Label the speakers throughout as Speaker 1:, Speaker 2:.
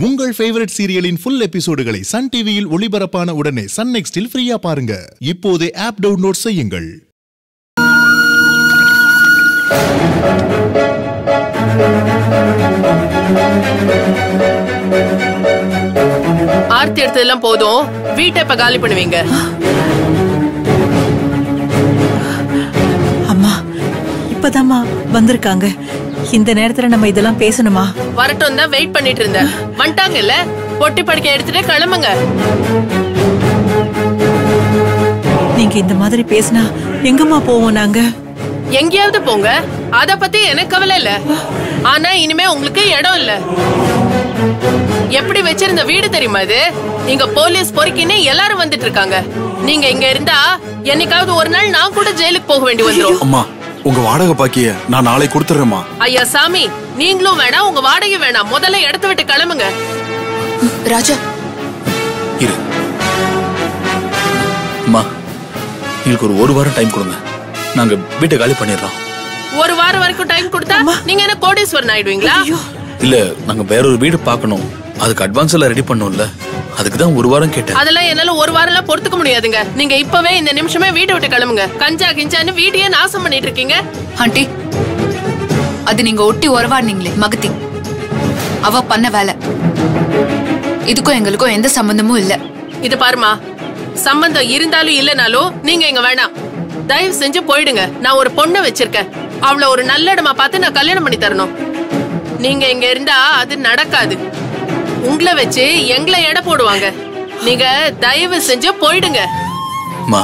Speaker 1: உங்கள் ஃபேவரட் சீரியலின் ஃபுல் எபிசோடுகளை சன் டிவியில் ஒளிபரப்பான உடனே சன் நெக்ஸ்டில் ஃப்ரீயா பாருங்க இப்போதே ஆப் டவுன்லோட் செய்யுங்கள்.
Speaker 2: ஆர்த்தி எடுத்ததெல்லாம் போதும். வீட்டை இப்ப காலி பண்ணுவீங்க.
Speaker 3: அம்மா இப்பதாம்மா வந்திருக்காங்க. இந்த நேரத்துல நம்ம இதெல்லாம் பேசணுமா?
Speaker 2: வரட்டும் தான் வெயிட் பண்ணிட்டு இருந்தேன். வந்துட்டாங்கல்ல? பொட்டி படுக்கை எடுத்துட்டு கிளம்புங்க.
Speaker 3: நீங்க இந்த மாதிரி பேசினா எங்கம்மா போவோம் நாங்க?
Speaker 2: எங்கேயாவது போங்க. அத பத்தி எனக்கு கவலை இல்ல. ஆனா இனிமே உங்களுக்கு இடம் இல்ல. எப்படி வச்சிருந்த வீடு தெரியுமா இது? இங்க போலீஸ் பொறுக்கின்னு எல்லாரும் வந்துட்டு இருக்காங்க. நீங்க இங்க இருந்தா என்னைக்காவது ஒரு நாள் நான் கூட ஜெயிலுக்கு போக வேண்டி வந்துரும்.
Speaker 4: அம்மா உங்க வாடகை பாக்கிய நான் நாளை கொடுத்துறேம்மா.
Speaker 2: ஐயா சாமி நீங்களும் வேணாம் உங்க வாடகை வேணாம். முதல்ல இடத்த விட்டு கிளம்புங்க.
Speaker 5: ராஜா.
Speaker 6: இரு. அம்மா எங்களுக்கு ஒரு ஒரு வாரம் டைம் கொடுங்க. நாங்க வீட்டை காலி பண்ணிடுறோம்.
Speaker 2: ஒரு வாரம் வரைக்கும் டைம் கொடுத்தா நீங்க என்ன கோடீஸ்வரன் ஆயிடுவீங்களா?
Speaker 6: இல்ல நாங்க வேற ஒரு வீடு பார்க்கணும். அதுக்கு அட்வான்ஸ் எல்லாம் ரெடி பண்ணோம்ல. அதுக்கு தான் ஒரு வாரம் கேட்டேன்.
Speaker 2: அதெல்லாம் என்னால ஒரு வாரம் எல்லாம் பொறுத்துக்க முடியாதுங்க. நீங்க இப்பவே இந்த நிமிஷமே வீட்டை விட்டு கிளம்புங்க. கஞ்சா கிஞ்சான்னு வீட்டையே நாசம் பண்ணிட்டு இருக்கீங்க.
Speaker 5: ஆண்டி அது நீங்க ஒட்டி உறவாடினீங்களே மகத்தி. அவ பண்ண வேலை. இதுக்கும் எங்களுக்கும் எந்த சம்பந்தமும் இல்ல.
Speaker 2: இது பாருமா சம்பந்தம் இருந்தாலும் இல்லனாலும் நீங்க இங்க வேணாம். தயவு செஞ்சு போயிடுங்க. நான் ஒரு பொண்ணை வச்சிருக்கேன். அவள ஒரு நல்ல இடமா பார்த்து நான் கல்யாணம் பண்ணி தரணும். நீங்க இங்க இருந்தா அது நடக்காது. உங்களை வச்சு எங்களை எடை போடுவாங்க. நீங்க தயவு செஞ்சு போயிடுங்க.
Speaker 6: அம்மா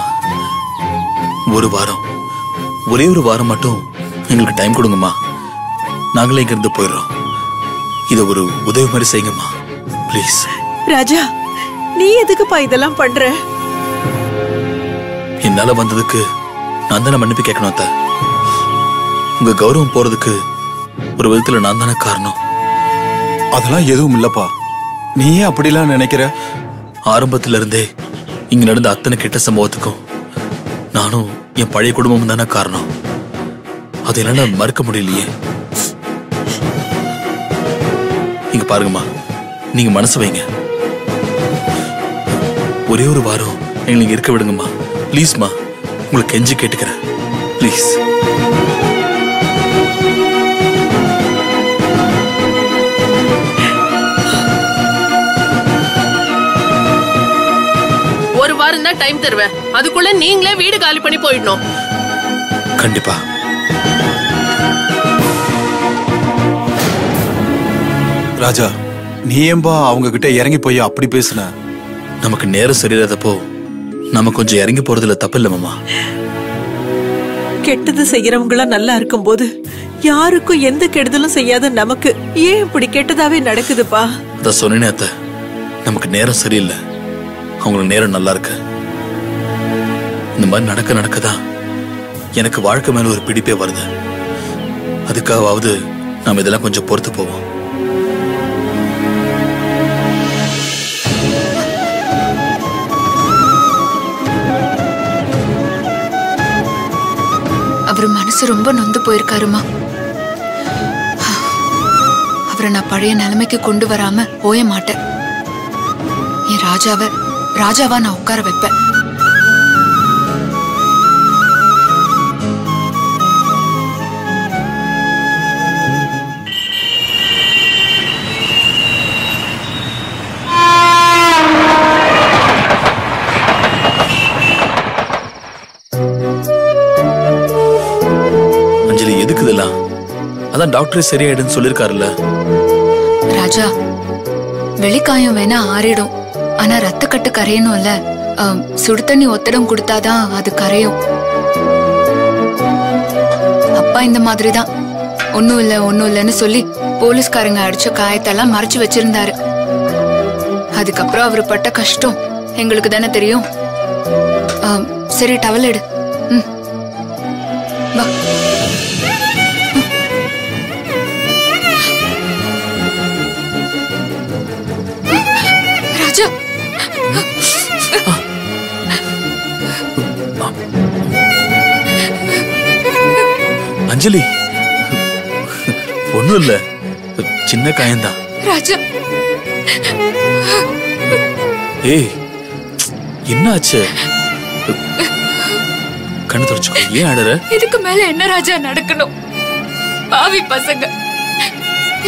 Speaker 6: ஒரு வாரம் ஒரே ஒரு வாரம் மட்டும் எங்களுக்கு டைம் கொடுங்கம்மா. நாங்களே இங்க இருந்து போயிடுறோம். இத ஒரு உதவி மாதிரி செய்யுங்கம்மா. ப்ளீஸ்
Speaker 3: ராஜா நீ எதுக்குப்பா இதெல்லாம் பண்ற?
Speaker 6: என்னால வந்ததுக்கு நான் தானே மன்னிப்பு கேட்கணும் அத்தை. உங்க கௌரவம் போறதுக்கு ஒரு விதத்துல நான் தானே காரணம்.
Speaker 4: அதெல்லாம் எதுவும் இல்லப்பா. நீ ஏன் அப்படிலாம் நினைக்கிற?
Speaker 6: ஆரம்பத்துல இருந்தே இங்க நடந்த அத்தனை கெட்ட சம்பவத்துக்கும் நானும் என் பழைய குடும்பமும் தானே காரணம். அது என்னால மறுக்க முடியலையே. இங்க பாருங்கம்மா. நீங்க மனசு வைங்க. ஒரே ஒரு வாரம் எங்களை இருக்க விடுங்கம்மா. ப்ளீஸ்மா உங்களுக்கு கெஞ்சி கேட்டுக்கிறேன். ப்ளீஸ்
Speaker 2: டைம் தருவேன் அதுக்குள்ள நீங்களே வீடு காலி பண்ணி போயிடணும்.
Speaker 6: கண்டிப்பா.
Speaker 4: ராஜா நீ ஏன்பா அவங்க கிட்ட இறங்கி போய் அப்படி பேசுன?
Speaker 6: நமக்கு நேரம் சரியில்லாதப்போ நம்ம கொஞ்சம் இறங்கி போறதுல தப்பு இல்ல மாமா.
Speaker 3: கெட்டது செய்யறவங்களா நல்லா இருக்கும்போது யாருக்கும் எந்த கெடுதலும் செய்யாத நமக்கு ஏன் இப்படி கெட்டதாவே நடக்குதுப்பா?
Speaker 6: அதான் சொன்னேனே அத்தை. நமக்கு நேரம் சரியில்லை. அவங்களுக்கு நேரம் நல்லா இருக்கு. இந்த மாதிரி நடக்க நடக்கதான். எனக்கு வாழ்க்கை மேல ஒரு பிடிப்பே வருது. அதுக்காகவாவது நாம இதெல்லாம் கொஞ்சம் பொறுத்து போவோம்.
Speaker 5: அவர் மனசு ரொம்ப நொந்து போயிருக்காருமா. அவரை நான் பழைய நிலைமைக்கு கொண்டு வராம போய மாட்டேன். என் ராஜாவை ராஜாவா நான் உட்கார வைப்பேன்.
Speaker 6: தான் டாக்டரே சரியாயிடுன்னு சொல்லியிருக்காருல்ல
Speaker 5: ராஜா வெளிக்காயம் வேணா ஆறிடும். ஆனா ரத்தக்கட்டு கரையணும்ல. ஆம், சுடு தண்ணி ஒத்தடம் கொடுத்தாதான் அது கரையும். அப்பா இந்த மாதிரி தான் ஒன்னும் இல்ல ஒன்னும் இல்லைன்னு சொல்லி போலீஸ்காரங்க அடிச்ச காயத்தெல்லாம் மறைச்சு வச்சிருந்தாரு. அதுக்கப்புறம் அவர் பட்ட கஷ்டம் எங்களுக்கு தானே தெரியும். ஆம், சரி டவல் எடு.
Speaker 6: அஞ்சலி. ஒண்ணும் இல்ல. சின்ன காயம்தான்.
Speaker 5: ராஜா.
Speaker 6: ஏய் என்ன ஆச்சு கண்ணு தொடச்சுக்கோ. ஏன் அழற?
Speaker 5: இதுக்கு மேல என்ன ராஜா நடக்கணும்? பாவி பசங்க.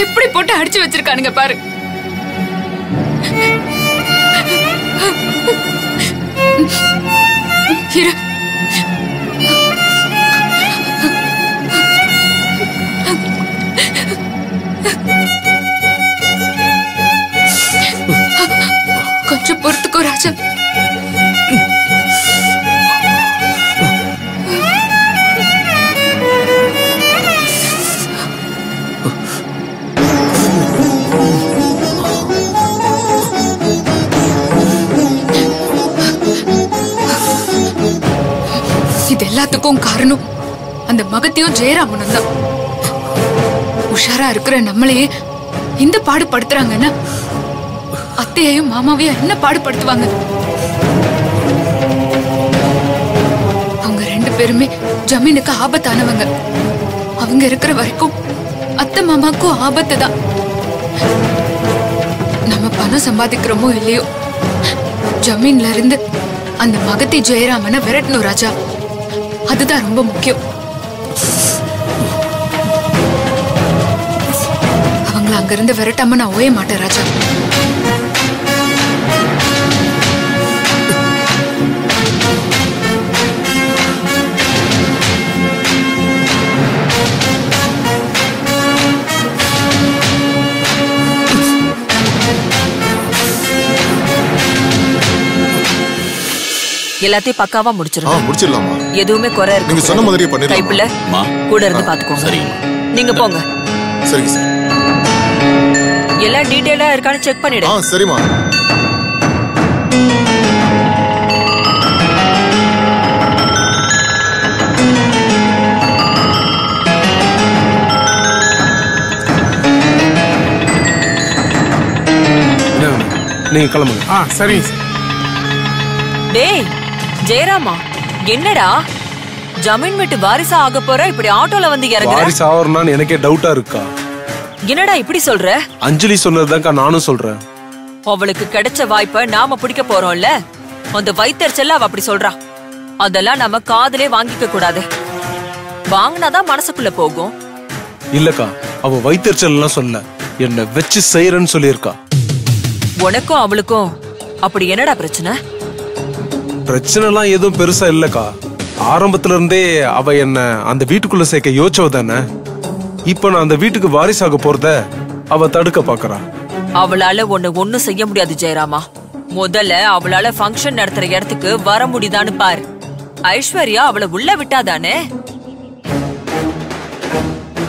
Speaker 5: எப்படி போட்டு அடிச்சு வச்சிருக்கானுங்க பாரு. இரு. கொஞ்சம் பொறுத்துக்கோ ராஜா. இது எல்லாத்துக்கும் காரணம் அந்த மகத்தையும் ஜெயராமனும் தான். உஷாரா இருக்கிற நம்மளையே இந்த பாடுபடுத்துறாங்கன்னா அத்தையையும் மாமாவையும் என்ன பாடுபடுத்துவாங்க? அவங்க ரெண்டு பேருமே ஜமீனுக்கு ஆபத்தானவங்க. அவங்க இருக்கிற வரைக்கும் அத்தை மாமாக்கும் ஆபத்து தான். நம்ம பணம் சம்பாதிக்கிறோமோ இல்லையோ? ஜமீன்ல இருந்து அந்த மகத்தி ஜெயராமனை விரட்டணும் ராஜா. அதுதான் ரொம்ப முக்கியம். அங்கிருந்து விரட்டாம நான் ஓய மாட்டேன் ராஜா.
Speaker 7: எல்லாத்தையும் பக்காவா
Speaker 8: ஆ
Speaker 7: முடிச்சிருங்க
Speaker 8: முடிச்சிடலாமா?
Speaker 7: எதுவுமே குறை இருக்கு
Speaker 8: நீங்க சொன்ன மாதிரியே பண்ணிடலாம்.
Speaker 7: கைப்புல கூட இருந்து பாத்துக்கோங்க
Speaker 6: சரிங்க
Speaker 7: நீங்க போங்க.
Speaker 8: சரிங்க சார்.
Speaker 7: எல்லாம் டீடைலா இருக்கான்னு செக் பண்ணிடு.
Speaker 8: ஆ சரிம்மா.
Speaker 9: நீங்க கிளம்புங்க.
Speaker 10: ஆ சார்.
Speaker 7: டேய் ஜெயராமா என்னடா? ஜமீன் விட்டு வாரிசா ஆக போற இப்படி ஆட்டோல வந்து இறங்குற?
Speaker 9: வாரிசு ஆவறனான்னு எனக்கே டவுட்டா இருக்கா?
Speaker 7: என்னடா இப்படி சொல்ற?
Speaker 9: அஞ்சலி சொன்னதுதான்க்கா நானும் சொல்றேன்.
Speaker 7: அவளுக்கு கிடைச்ச வாய்ப்ப நாம பிடிக்க போறோம்ல? அந்த வைத்தறிச்சல்ல அவ அப்படி சொல்றா. அதெல்லாம் நம்ம காதுலே வாங்கிக்க கூடாது. வாங்கினாதான் மனசுக்குள்ள போகும்.
Speaker 9: இல்லக்கா அவ வைத்தறிச்சல் எல்லாம் சொல்ல என்ன வச்சு செய்யறேன்னு சொல்லியிருக்கா.
Speaker 7: உனக்கும் அவளுக்கும் அப்படி என்னடா பிரச்சனை?
Speaker 9: பிரச்சனை எல்லாம் எதுவும் பெருசா இல்லக்கா. ஆரம்பத்துல இருந்தே அவ என்ன அந்த வீட்டுக்குள்ள சேர்க்க யோசிச்சவ தானே. இப்ப நான் அந்த வீட்டுக்கு வாரிசாக போறத அவ தடுக்க பாக்குறா.
Speaker 7: அவளால உன்னை ஒண்ணும் செய்ய முடியாது ஜெயராமா. முதல்ல அவளால ஃபங்க்ஷன் நடத்துற இடத்துக்கு வர முடியுதான்னு பாரு. ஐஸ்வர்யா அவளை உள்ள விட்டாதானே?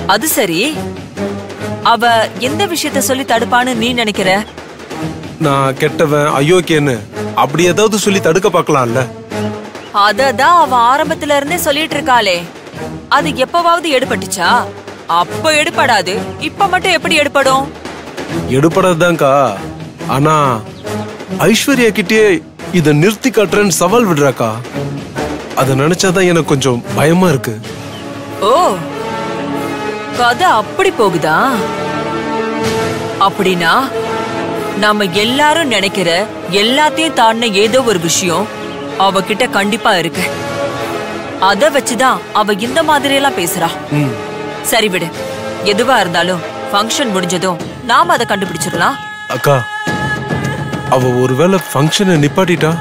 Speaker 7: அது சரி. அவ எந்த விஷயத்த சொல்லி தடுப்பான்னு நீ நினைக்கிற?
Speaker 9: நான் கெட்டவன் அயோக்கியன்னு அப்படி ஏதாவது சொல்லி தடுக்க பார்க்கலாம்ல.
Speaker 7: அததான் அவ ஆரம்பத்துல இருந்தே சொல்லிட்டு இருக்காளே. அது எப்பவாவது எடுபட்டுச்சா அப்ப எடுபடாது. இப்ப மட்டும் எப்படி எடுபடும்?
Speaker 9: எடுப்படாதுதான்க்கா ஆனா ஐஸ்வர்யா கிட்டே இத நிறுத்தி காட்டுறேன்னு சவால் விடுறாக்கா. அத நினைச்சாதான் எனக்கு கொஞ்சம் பயமா இருக்கு.
Speaker 7: ஓ கதை அப்படி போகுதா? அப்படின்னா நாம எல்லாரும் நினைக்கிற எல்லாத்தையும் தாண்டின ஏதோ ஒரு விஷயம் அவகிட்ட கண்டிப்பா இருக்கு. அத வச்சுதான் அவ இந்த மாதிரி எல்லாம் பேசுறா சரி விடு எதுவா இருந்தாலும் ஃபங்க்ஷன் முடிஞ்சதும் நாம அதை கண்டுபிடிச்சிடலாம்.
Speaker 9: அக்கா அவ ஒருவேளை ஃபங்க்ஷனை நிப்பாட்டிட்டா?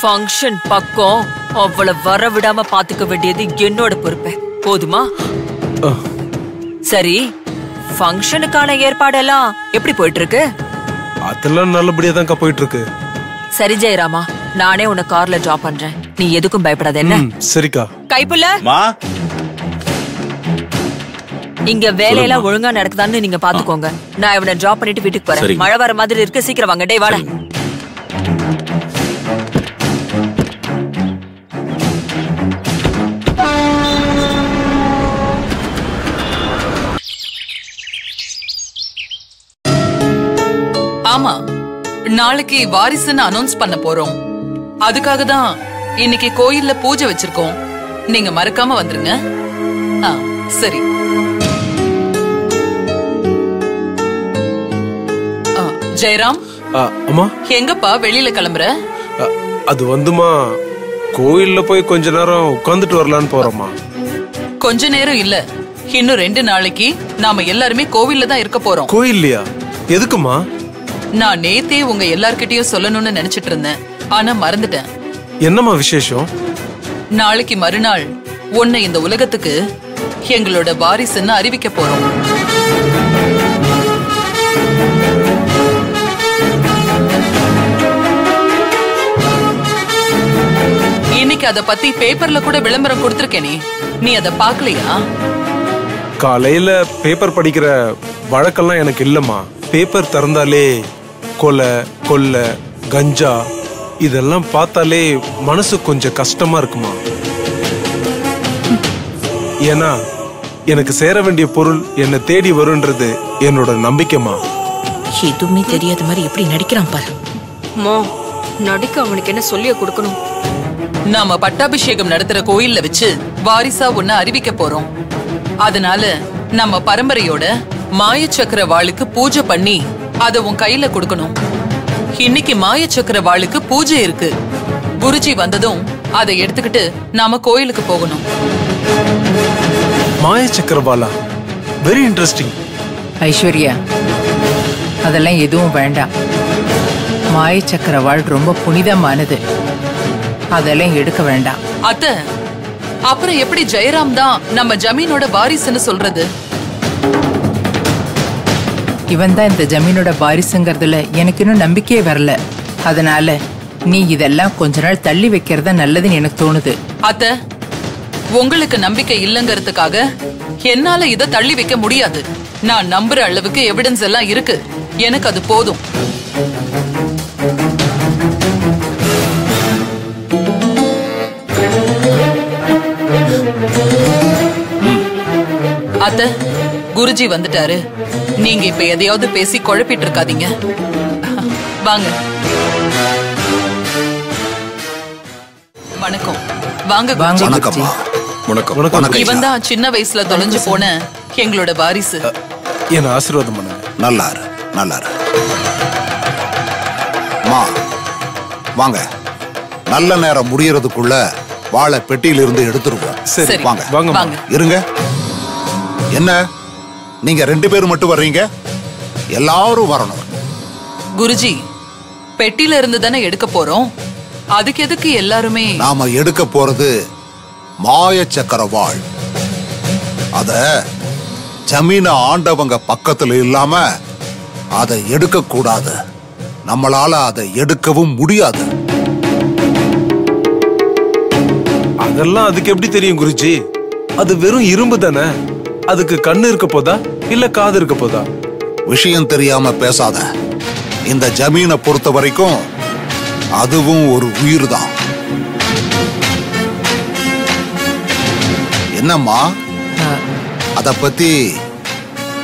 Speaker 7: ஃபங்க்ஷன் பக்கம் அவளை வர விடாம பாத்துக்க வேண்டியது என்னோட பொறுப்பு. போதுமா? சரி ஃபங்க்ஷனுக்கான ஏற்பாடெல்லாம் எப்படி போயிட்டு இருக்கு
Speaker 9: அதெல்லாம் நல்லபடியா தான்க்கா போயிட்டு இருக்கு
Speaker 7: சரி ஜெயராமா நானே உன்னை கார்ல டிராப் பண்றேன். நீ எதுக்கும் பயப்படாத என்ன?
Speaker 9: சரிக்கா.
Speaker 7: கைப்புள்ள.
Speaker 6: மா.
Speaker 7: இங்க வேலையெல்லாம் ஒழுங்கா நடக்குதான்னு நீங்க பாத்துக்கோங்க. நான் இவனை டிராப் பண்ணிட்டு வீட்டுக்கு போறேன். மழை வர மாதிரி இருக்கு சீக்கிரம் வாங்க. டேய் வாடா.
Speaker 11: ஆமா நாளைக்கு வாரிசுன்னு அனௌன்ஸ் பண்ண போறோம். அதுக்காக தான் இன்னைக்கு கோயில்ல பூஜை வச்சிருக்கோம். நீங்க மறக்காம வந்துருங்க. ஆ சரி. ஜெயராம்?
Speaker 9: அம்மா?
Speaker 11: எங்கப்பா? வெளியில கிளம்புற?
Speaker 9: அது வந்துமா கோயில்ல போய் கொஞ்ச நேரம் உட்காந்துட்டு வரலான்னு போறோம்மா.
Speaker 11: கொஞ்ச நேரம் இல்ல. இன்னும் ரெண்டு நாளைக்கு நாம எல்லாருமே கோவில்ல தான் இருக்க போறோம்.
Speaker 9: கோயில்லையா? எதுக்குமா
Speaker 11: நான் நேத்தே உங்க எல்லார்கிட்டயும் சொல்லணும்னு நினைச்சிட்டு இருந்தேன். ஆனா மறந்துட்டேன்.
Speaker 9: என்னம்மா விசேஷம்?
Speaker 11: நாளைக்கு மறுநாள் உன்னை இந்த உலகத்துக்கு எங்களோட வாரிசுன்னு அறிவிக்க போறோம். இன்னைக்கு அத பத்தி பேப்பர்ல கூட விளம்பரம் கொடுத்திருக்கேனே நீ. அத பாக்கலையா
Speaker 9: காலையில பேப்பர் படிக்கிற வழக்கெல்லாம் எனக்கு இல்லம்மா. பேப்பர் திறந்தாலே கொலை கொள்ளை கஞ்சா இதெல்லாம் பார்த்தாலே மனசு கொஞ்சம் கஷ்டமா இருக்குமா? ஏன்னா எனக்கு சேர வேண்டிய பொருள் என்னை தேடி வரும்ன்றது என்னோட நம்பிக்கைமா
Speaker 8: எதுவுமே தெரியாத மாதிரி எப்படி நடிக்கிறான் பாரு.
Speaker 10: மோ நடிக்க அவனுக்கு என்ன சொல்லிய கொடுக்கணும்?
Speaker 11: நாம பட்டாபிஷேகம் நடத்துற கோயில்ல வச்சு வாரிசா ஒண்ணு அறிவிக்க போறோம். அதனால நம்ம பரம்பரையோட மாயச்சக்கர வாளுக்கு பூஜை பண்ணி அத உன் கையில கொடுக்கணும். இன்னைக்கு மாயச்சக்கர வாளுக்கு பூஜை இருக்கு. குருஜி வந்ததும் அதை எடுத்துக்கிட்டு நாம கோயிலுக்கு போகணும்.
Speaker 9: மாய சக்கரபாலா வெரி இன்ட்ரெஸ்டிங்
Speaker 12: ஐஸ்வர்யா அதெல்லாம் எதுவும் வேண்டாம். மாயச்சக்கர வாழ் ரொம்ப புனிதமானது. அதெல்லாம் எடுக்க வேண்டாம்.
Speaker 11: அத்த அப்புறம் எப்படி ஜெயராம் தான் நம்ம ஜமீனோட வாரிசுன்னு சொல்றது?
Speaker 12: இவன் தான் இந்த ஜமீனோட வாரிசுங்கிறதுல எனக்கு இன்னும் நம்பிக்கையே வரல. அதனால நீ இதெல்லாம் கொஞ்ச நாள் தள்ளி வைக்கிறதா நல்லதுன்னு எனக்கு தோணுது.
Speaker 11: அத்த உங்களுக்கு நம்பிக்கை இல்லைங்கிறதுக்காக என்னால இத தள்ளி வைக்க முடியாது. நான் நம்புற அளவுக்கு எவிடன்ஸ் எல்லாம் இருக்கு. எனக்கு அது போதும். அத்த குருஜி வந்துட்டாரு. நீங்க இப்ப எதையாவது பேசி குழப்பிட்டு இருக்காதீங்க. வாங்க. வணக்கம். வாங்க
Speaker 4: வணக்கம். வணக்கம்.
Speaker 11: இவன் தான் சின்ன வயசுல தொலைஞ்சு போன எங்களோட வாரிசு.
Speaker 9: என்ன ஆசீர்வாதம் பண்ணுங்க.
Speaker 4: நல்லாரு நல்லாரு. மா வாங்க. நல்ல நேரம் முடியறதுக்குள்ள வாழை பெட்டியிலிருந்து எடுத்துருவோம்
Speaker 11: சரி.
Speaker 4: வாங்க.
Speaker 11: வாங்க.
Speaker 4: இருங்க. என்ன? நீங்க ரெண்டு பேரும் மட்டும் வர்றீங்க? எல்லாரும் வரணும்.
Speaker 11: குருஜி பெட்டில இருந்து தானே எடுக்க போறோம்? அதுக்கு எதுக்கு எல்லாருமே?
Speaker 4: நாம எடுக்க போறது மாய சக்கர வாழ். அத ஜமீன ஆண்டவங்க பக்கத்துல இல்லாம அதை எடுக்க கூடாது. நம்மளால அதை எடுக்கவும் முடியாது.
Speaker 9: அதெல்லாம் அதுக்கு எப்படி தெரியும் குருஜி? அது வெறும் இரும்பு தானே? அதுக்கு கண்ணு இருக்க போதா? இல்ல காது இருக்க போதா?
Speaker 4: விஷயம் தெரியாம பேசாத. இந்த ஜமீனை பொறுத்த வரைக்கும் அதுவும் ஒரு உயிர் தான் என்னம்மா அத பத்தி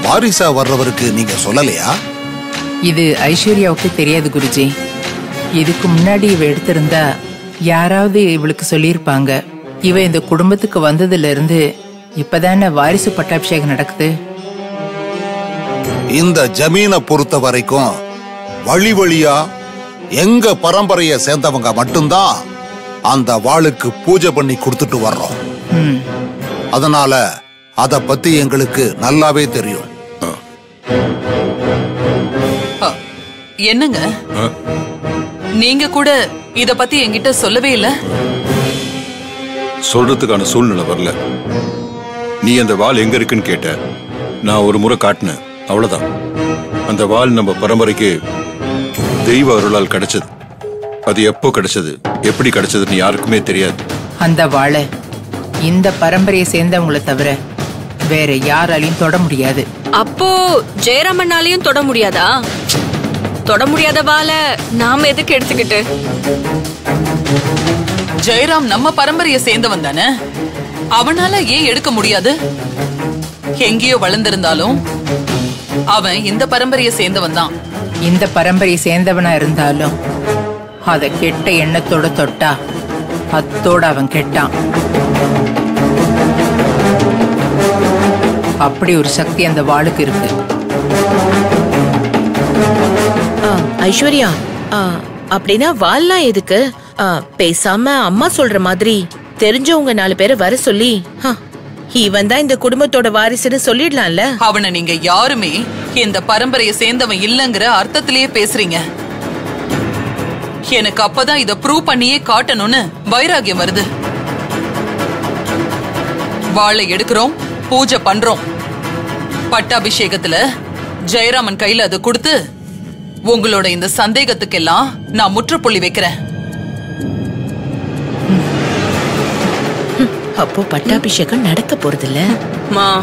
Speaker 4: வாரிசா வர்றவருக்கு நீங்க சொல்லலையா?
Speaker 12: இது ஐஸ்வர்யாவுக்கு தெரியாது குருஜி. இதுக்கு முன்னாடி இவ எடுத்திருந்தா யாராவது இவளுக்கு சொல்லியிருப்பாங்க. இவ இந்த குடும்பத்துக்கு வந்ததுல இருந்து இப்பதானே வாரிசு பட்டாபிஷேகம் நடக்குது?
Speaker 4: இந்த ஜமீனை பொறுத்த வரைக்கும் வழி வழியா எங்க பரம்பரைய சேர்ந்தவங்க மட்டும்தான் அந்த வாளுக்கு பூஜை பண்ணி கொடுத்துட்டு வர்றோம்.
Speaker 12: ம்.
Speaker 4: அதனால அத பத்தி எங்களுக்கு நல்லாவே தெரியும்.
Speaker 11: என்னங்க? நீங்க கூட இத பத்தி என்கிட்ட சொல்லவே இல்ல?
Speaker 13: சொல்றதுக்கான சூழ்நிலை வரல. நீ அந்த வால் எங்க இருக்குன்னு கேட்ட. நான் ஒரு முறை காட்டினேன். அவ்வளவுதான். அந்த வால் நம்ம பரம்பரைக்கு தெய்வ அருளால் கிடைச்சது. அது எப்போ கிடைச்சது? எப்படி கிடைச்சதுன்னு யாருக்குமே தெரியாது.
Speaker 12: அந்த வாழை இந்த பரம்பரையை சேர்ந்தவங்களை தவிர வேற யாராலையும் தொட முடியாது.
Speaker 10: அப்போ ஜெயராமன்னாலையும் தொட முடியாதா? தொட முடியாத வாழ நாம எதுக்கு எடுத்துக்கிட்டு?
Speaker 11: ஜெயராம் நம்ம பரம்பரைய சேர்ந்தவன் தானே? அவனால ஏன் எடுக்க முடியாது. எங்கேயோ வளர்ந்திருந்தாலும் அவன் இந்த பரம்பரைய சேர்ந்தவன் தான்.
Speaker 12: இந்த பரம்பரையை சேர்ந்தவனா இருந்தாலும் அத கெட்ட எண்ணத்தோட தொட்டா அத்தோட அவன் கெட்டான். அப்படி ஒரு சக்தி அந்த வாளுக்கு இருக்கு.
Speaker 8: ஆ, ஐஸ்வர்யா ஆ, அப்படின்னா வால்லாம் எதுக்கு? ஆ, பேசாம அம்மா சொல்ற மாதிரி. தெரிஞ்சவங்க நாலு பேரை வர சொல்லி இவன் தான் இந்த குடும்பத்தோட வாரிசுன்னு சொல்லிடலாம்ல?
Speaker 11: அவனை நீங்க யாருமே இந்த பரம்பரையை சேர்ந்தவன் இல்லங்கிற அர்த்தத்திலேயே பேசுறீங்க. எனக்கு அப்பதான் இத ப்ரூவ் பண்ணியே காட்டணும்னு வைராகியம் வருது. வாழை எடுக்கிறோம் பூஜை பண்றோம். பட்டாபிஷேகத்துல ஜெயராமன் கையில அதை கொடுத்து உங்களோட இந்த சந்தேகத்துக்கெல்லாம் நான் முற்றுப்புள்ளி வைக்கிறேன்.
Speaker 8: அப்போ பட்டாபிஷேகம் நடக்க போறதில்ல.
Speaker 10: மா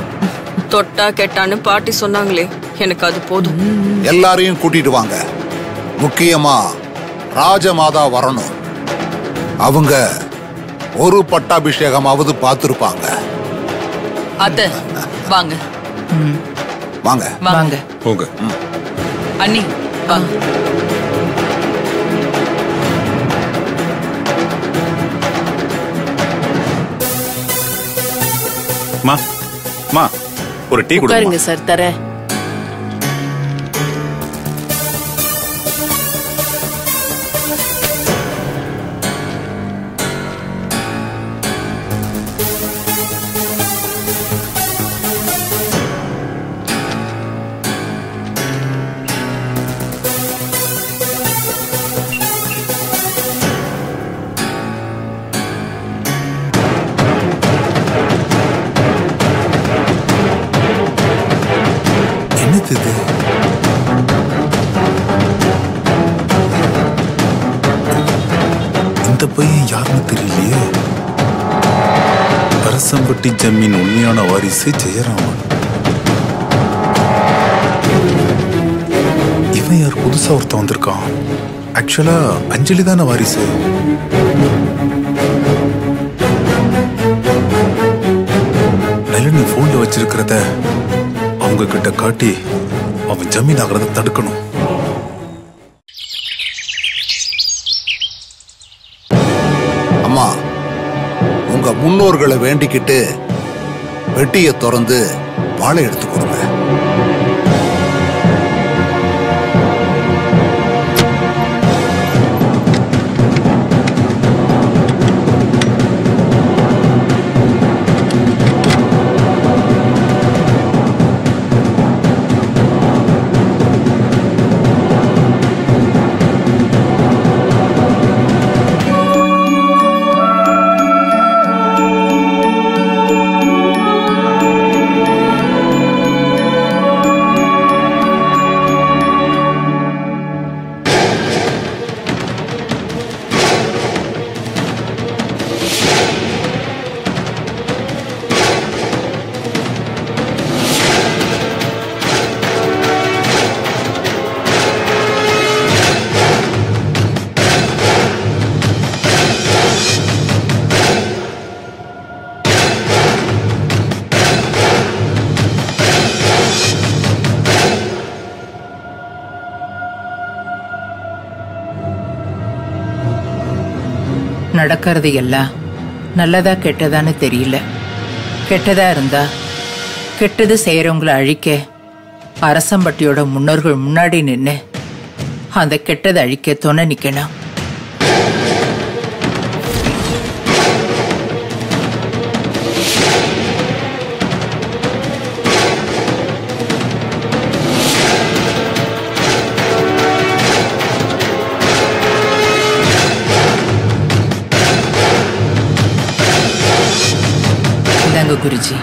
Speaker 10: தொட்டா கெட்டான்னு பாட்டி சொன்னாங்களே. எனக்கு அது போதும்.
Speaker 4: எல்லாரையும் கூட்டிட்டு வாங்க. முக்கியமா ராஜமாதா வரணும். அவங்க ஒரு பட்டாபிஷேகமாவது பார்த்திருப்பாங்க.
Speaker 11: அத்த வாங்க.
Speaker 4: வாங்க.
Speaker 11: வாங்க.
Speaker 13: போங்க.
Speaker 11: அண்ணி வாங்க.
Speaker 14: மா ஒரு டீ கொடுங்க
Speaker 2: சார் தரேன்.
Speaker 15: அரசம்பட்டி ஜமீன் உண்மையான வாரிசு ஜெயராமன். இவன் யார்? புதுசா ஒருத்தன் வந்திருக்கான். ஆக்சுவலா அஞ்சலி தானே வாரிசு. நளினி போன்ல வச்சிருக்கிறத அவங்க கிட்ட காட்டி அவன் ஜமீன் ஆகிறத தடுக்கணும்.
Speaker 4: முன்னோர்களை வேண்டிக்கிட்டு வெட்டியை திறந்து வாழை எடுத்துக்கொடுங்க
Speaker 12: நடக்கிறது எல்லாம் நல்லதா கெட்டதான்னு தெரியல. கெட்டதா இருந்தா கெட்டது செய்கிறவங்கள அழிக்க அரசம்பட்டியோட முன்னோர்கள் முன்னாடி நின்று அந்த கெட்டதை அழிக்க துணை நிற்கணும் இந்தாங்க குருஜி.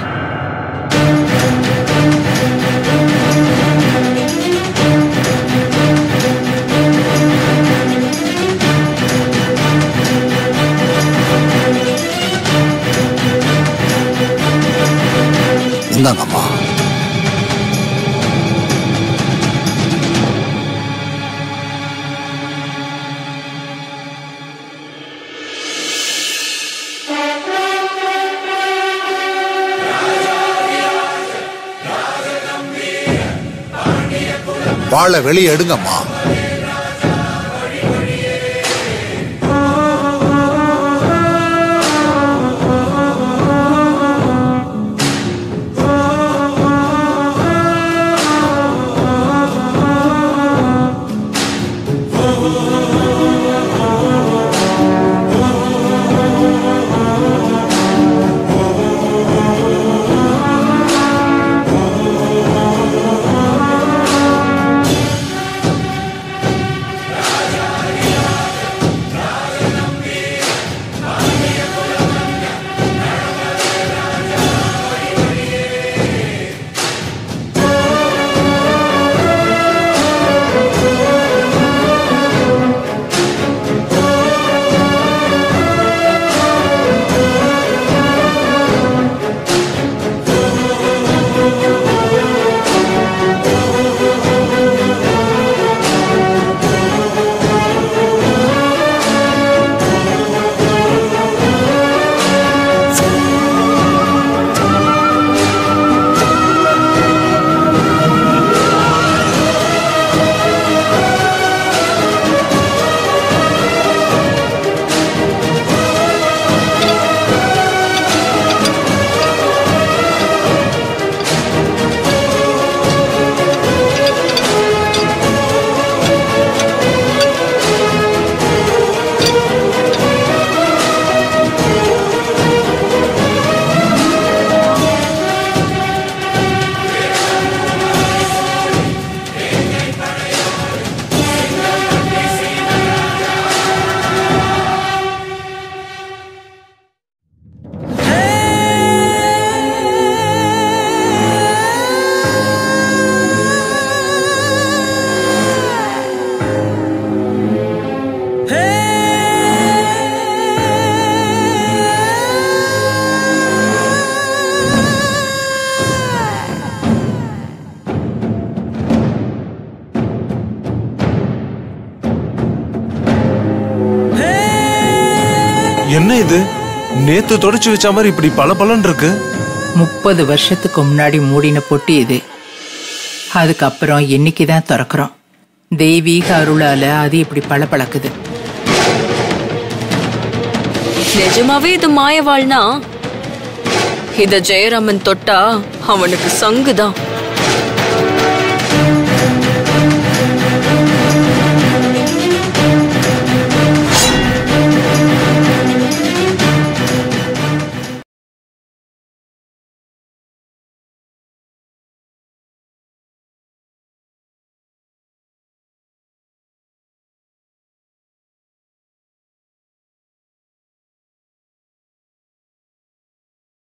Speaker 4: இந்தாங்கம்மா. வாழை வெளியே எடுங்கம்மா.
Speaker 9: என்ன இது? நேத்து தொடச்சு வச்ச மாதிரி இப்படி பல இருக்கு
Speaker 12: முப்பது வருஷத்துக்கு முன்னாடி மூடின பொட்டி இது. அதுக்கப்புறம் இன்னைக்கு தான் திறக்கிறோம். தெய்வீக அருளால அது இப்படி பளபளக்குது.
Speaker 10: நிஜமாவே இது மாயவாள்னா? இத ஜெயராமன் தொட்டா அவனுக்கு சங்குதான்.